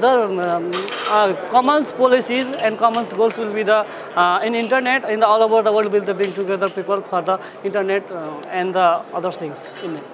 The um, uh, commons policies and commons goals will be the uh, in internet in the all over the world will they bring together people for the internet uh, and the other things in it.